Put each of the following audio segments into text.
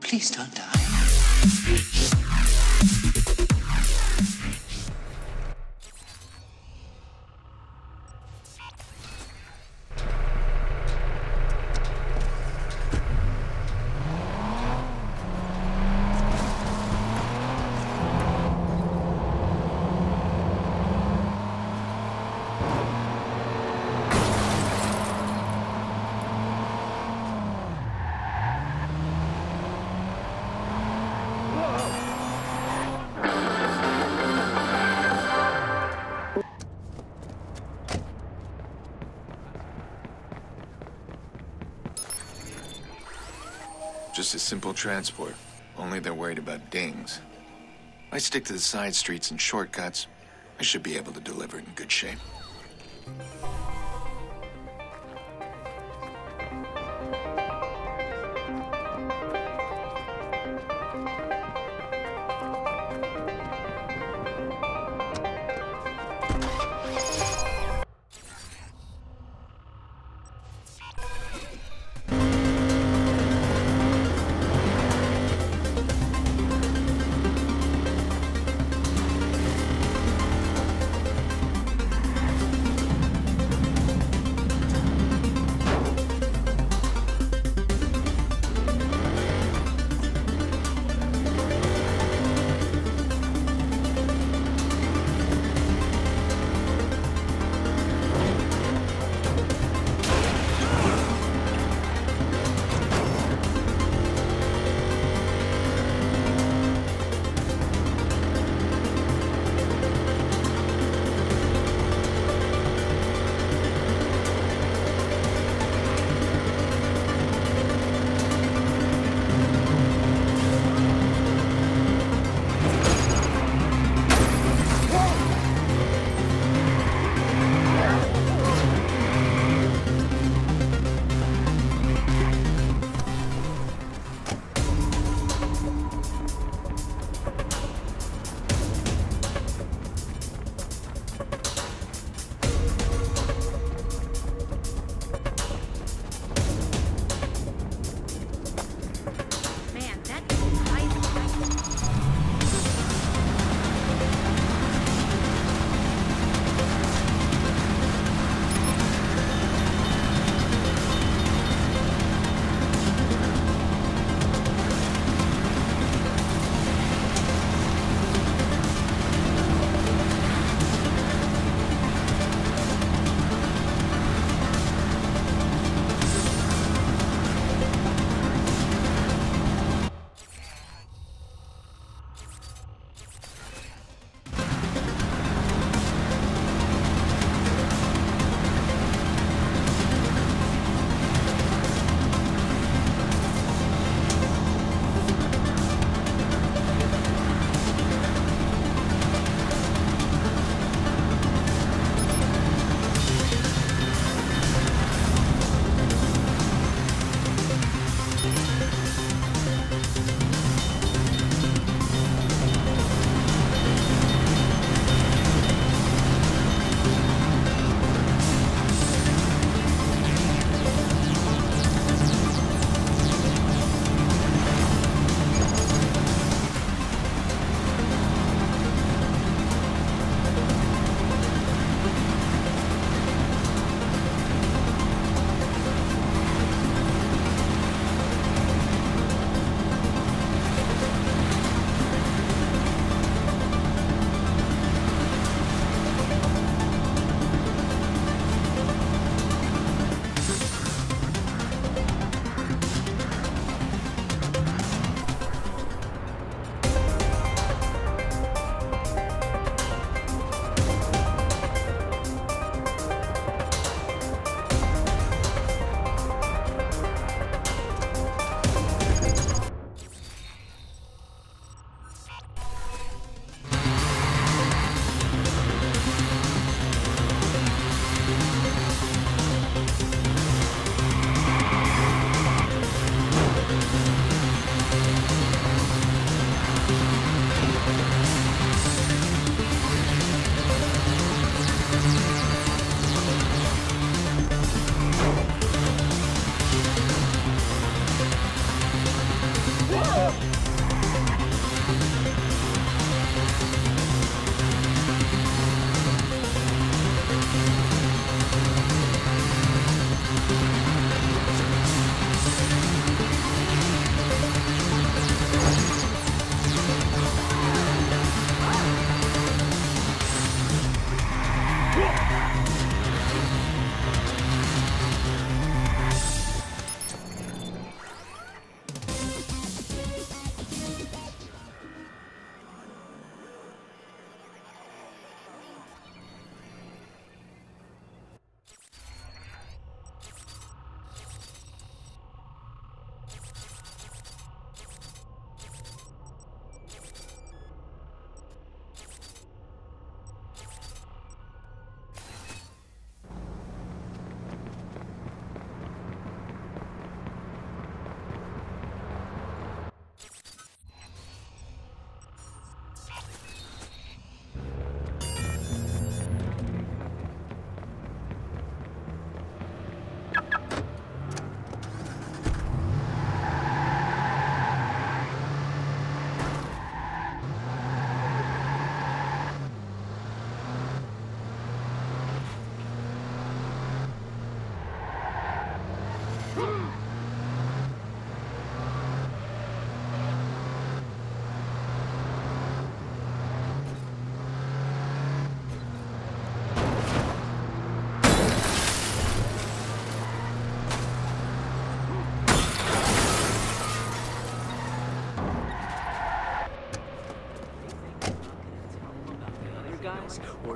Please don't Just a simple transport. Only they're worried about dings. I stick to the side streets and shortcuts. I should be able to deliver it in good shape.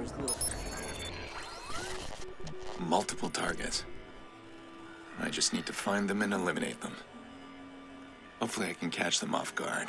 His little. Multiple targets. I just need to find them and eliminate them. Hopefully I can catch them off guard.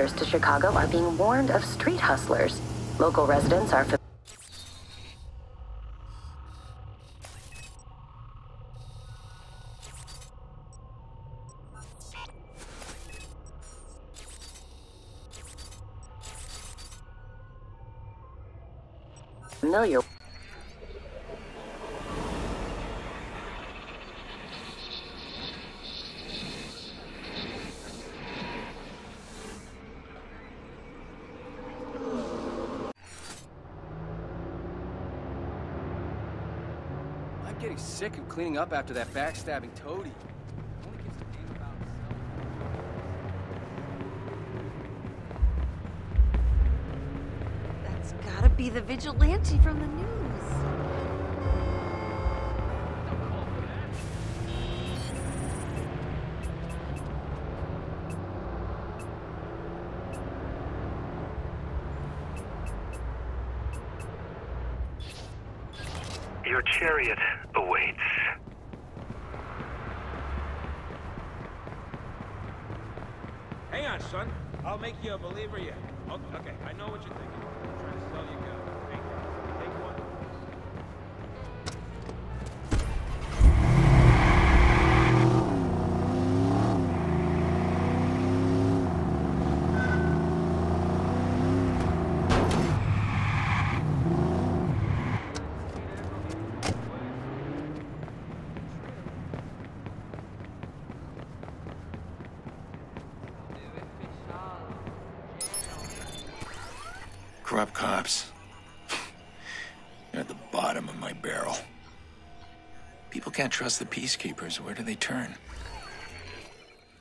Visitors to Chicago are being warned of street hustlers. Local residents are. Familiar I'm getting sick of cleaning up after that backstabbing toady. Only gives a damn about himself. That's gotta be the vigilante from the news. Your chariot make you a believer yet. Okay, I know what you're thinking. I'm trying to sell you a gun. Take, take one. Corrupt cops. They're at the bottom of my barrel. People can't trust the peacekeepers. Where do they turn?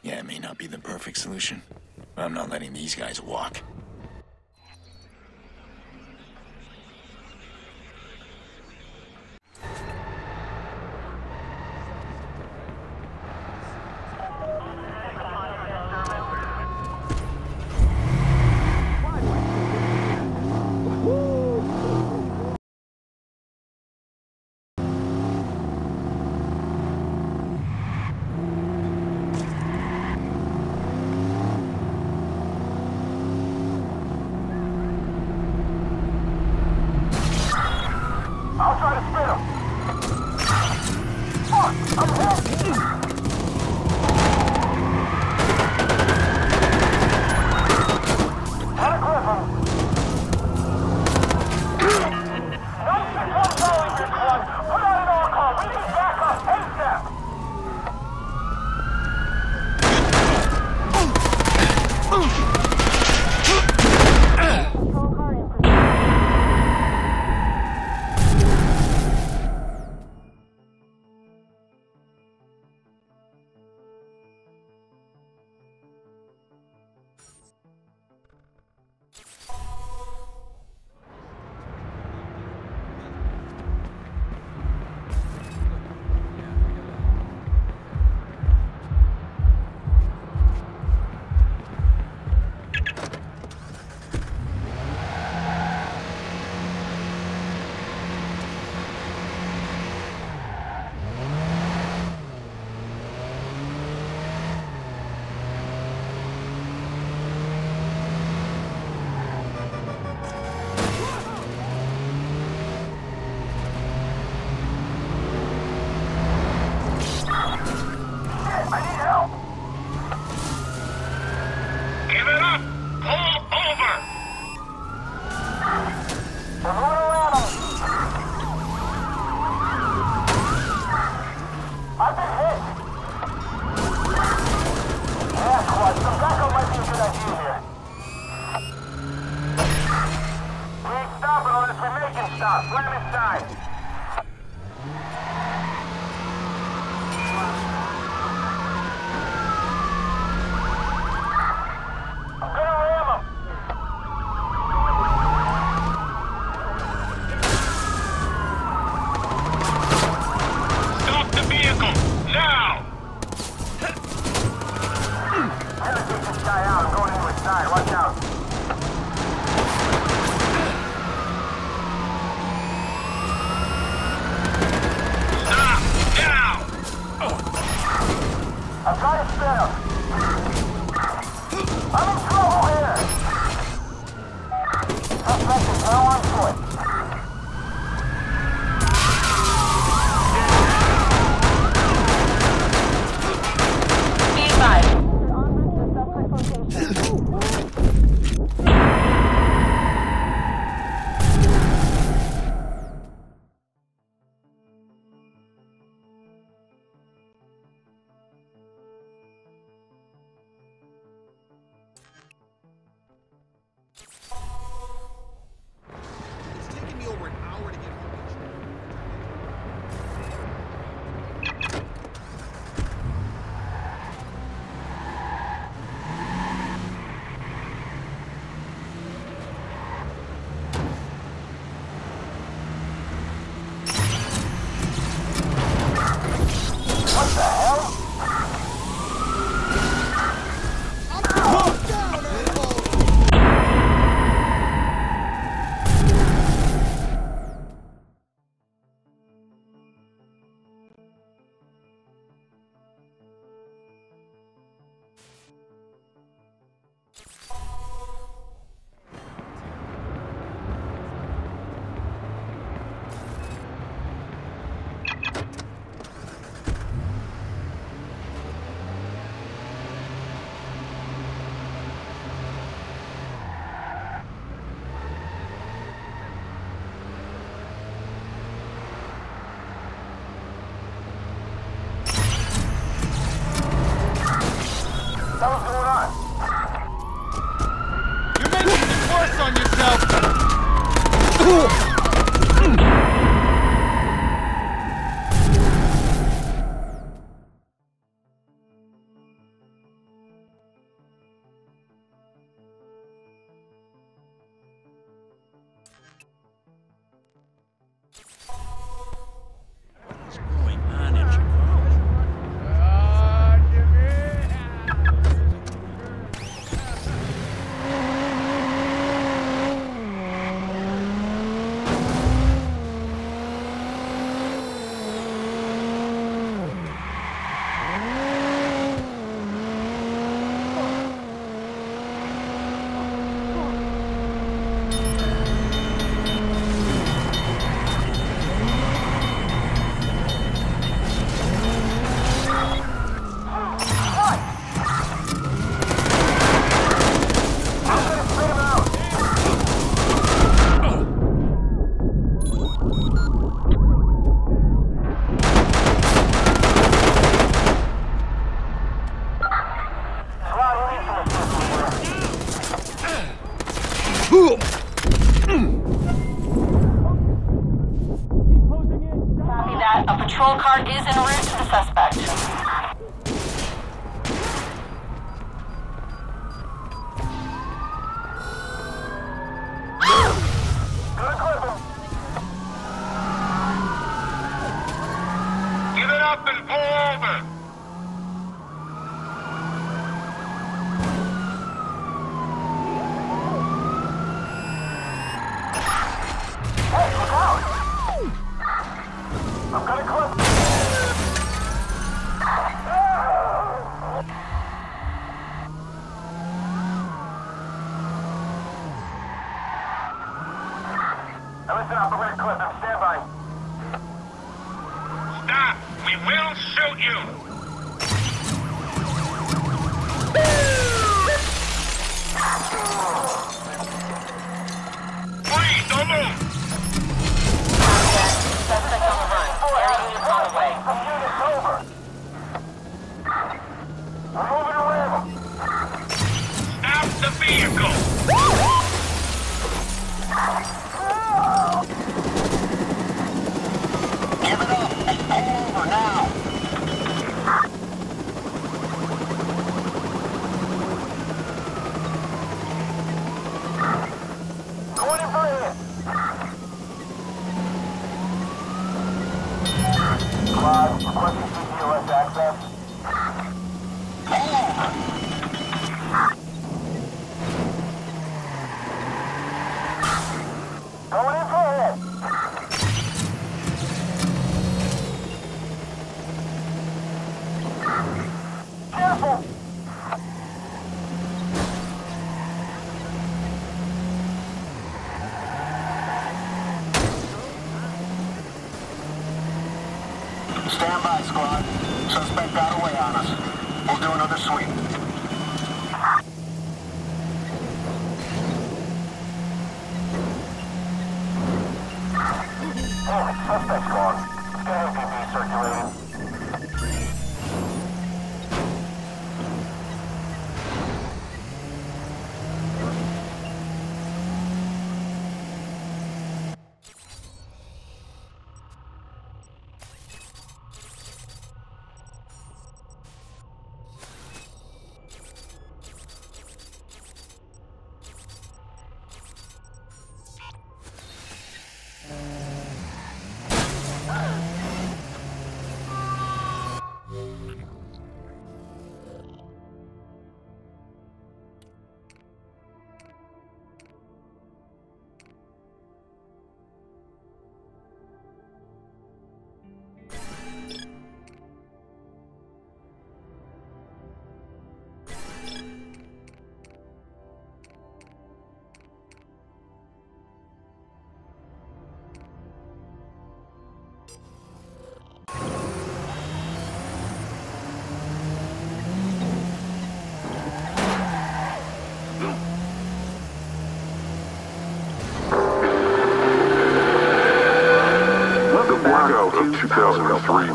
Yeah, it may not be the perfect solution, but I'm not letting these guys walk. I've got it set. Stop! We will shoot you! On the run. On the way. The over. Moving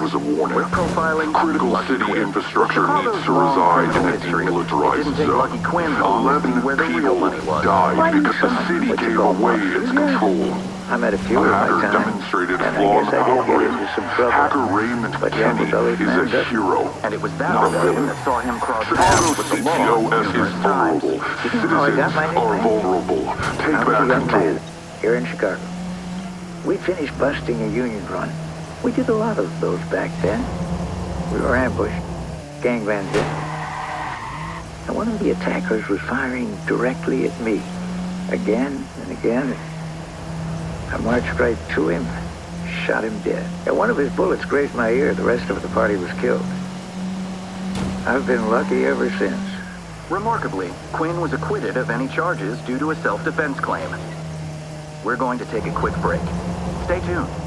was a warning. Critical city infrastructure needs to reside in a demilitarized zone. Eleven people died because the city gave away its control. I met a few A in my time, demonstrated and I flaws guess I did get operating. into some trouble. Hacker Raymond But Kenney is a hero, And it was that not villain. that saw him cross Chicago with the law is vulnerable. You know how I got Citizens are vulnerable. Take I was a back control. here in Chicago. We finished busting a union run. We did a lot of those back then. We were ambushed, gangland hit. And one of the attackers was firing directly at me. Again and again. I marched right to him, shot him dead. And one of his bullets grazed my ear. The rest of the party was killed. I've been lucky ever since. Remarkably, Quinn was acquitted of any charges due to a self-defense claim. We're going to take a quick break. Stay tuned.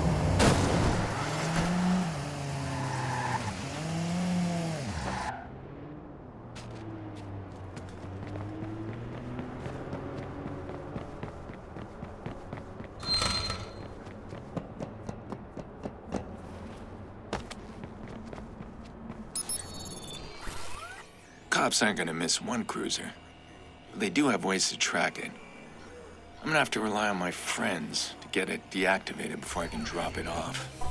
Cops aren't gonna miss one cruiser. But they do have ways to track it. I'm gonna have to rely on my friends to get it deactivated before I can drop it off.